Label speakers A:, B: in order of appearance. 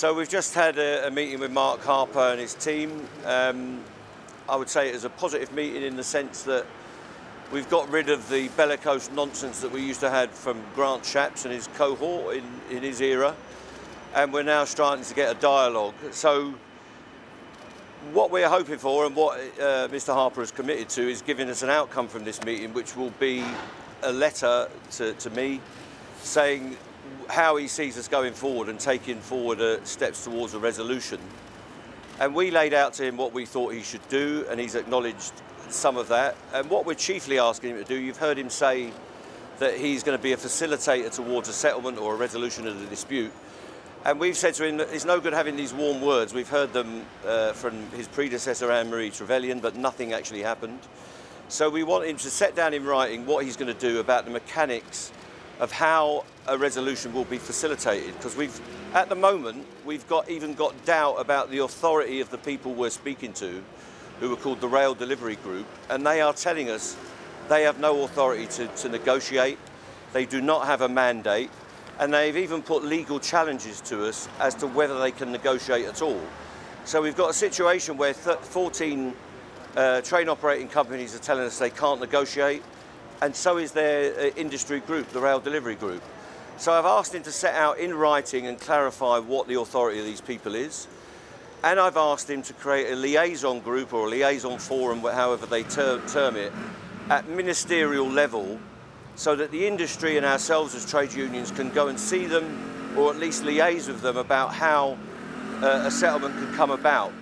A: So we've just had a, a, meeting with Mark Harper and his team. Um, I would say it was a positive meeting in the sense that we've got rid of the bellicose nonsense that we used to have from Grant Shapps and his cohort in, in his era, and we're now starting to get a dialogue. So what we're hoping for and what uh, Mr Harper has committed to is giving us an outcome from this meeting, which will be a letter to, to me saying how he sees us going forward and taking forward uh, steps towards a resolution. And we laid out to him what we thought he should do, and he's acknowledged some of that. And what we're chiefly asking him to do, you've heard him say that he's going to be a facilitator towards a settlement or a resolution of the dispute. And we've said to him that it's no good having these warm words. We've heard them uh, from his predecessor, Anne-Marie Trevelyan, but nothing actually happened. So we want him to set down in writing what he's going to do about the mechanics of how a resolution will be facilitated. Because we've, at the moment, we've got even got doubt about the authority of the people we're speaking to, who are called the Rail Delivery Group, and they are telling us they have no authority to, to negotiate. They do not have a mandate and they've even put legal challenges to us as to whether they can negotiate at all. So we've got a situation where 14 uh, train operating companies are telling us they can't negotiate, and so is their uh, industry group, the rail delivery group. So I've asked him to set out in writing and clarify what the authority of these people is. And I've asked him to create a liaison group or a liaison forum, however they ter term it, at ministerial level so that the industry and ourselves as trade unions can go and see them or at least liaise with them about how uh, a settlement could come about.